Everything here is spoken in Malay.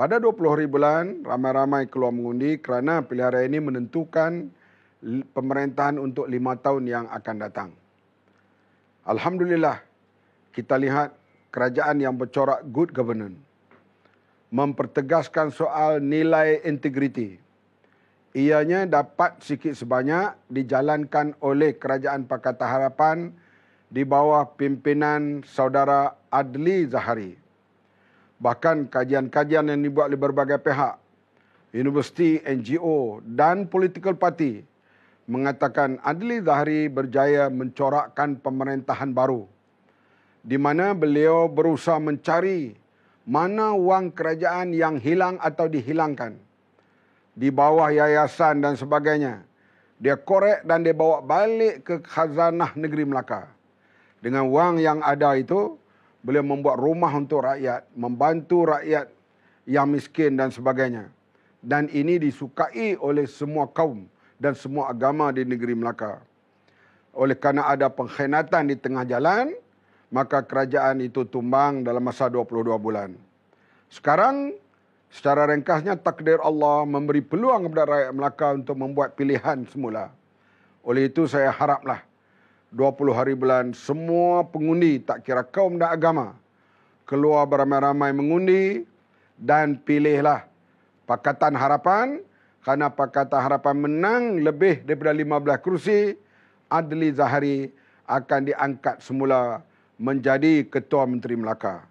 Pada 20 hari bulan, ramai-ramai keluar mengundi kerana pilihan raya ini menentukan pemerintahan untuk lima tahun yang akan datang. Alhamdulillah, kita lihat kerajaan yang bercorak good governance mempertegaskan soal nilai integriti. Ianya dapat sikit sebanyak dijalankan oleh Kerajaan Pakatan Harapan di bawah pimpinan saudara Adli Zahari. Bahkan kajian-kajian yang dibuat oleh berbagai pihak, universiti, NGO dan political party mengatakan Adli Zahari berjaya mencorakkan pemerintahan baru di mana beliau berusaha mencari mana wang kerajaan yang hilang atau dihilangkan di bawah yayasan dan sebagainya. Dia korek dan dia bawa balik ke khazanah negeri Melaka dengan wang yang ada itu boleh membuat rumah untuk rakyat, membantu rakyat yang miskin dan sebagainya. Dan ini disukai oleh semua kaum dan semua agama di negeri Melaka. Oleh kerana ada pengkhianatan di tengah jalan, maka kerajaan itu tumbang dalam masa 22 bulan. Sekarang, secara ringkasnya takdir Allah memberi peluang kepada rakyat Melaka untuk membuat pilihan semula. Oleh itu saya haraplah 20 hari bulan semua pengundi tak kira kaum dan agama keluar beramai-ramai mengundi dan pilihlah Pakatan Harapan kerana Pakatan Harapan menang lebih daripada 15 kerusi Adli Zahari akan diangkat semula menjadi Ketua Menteri Melaka.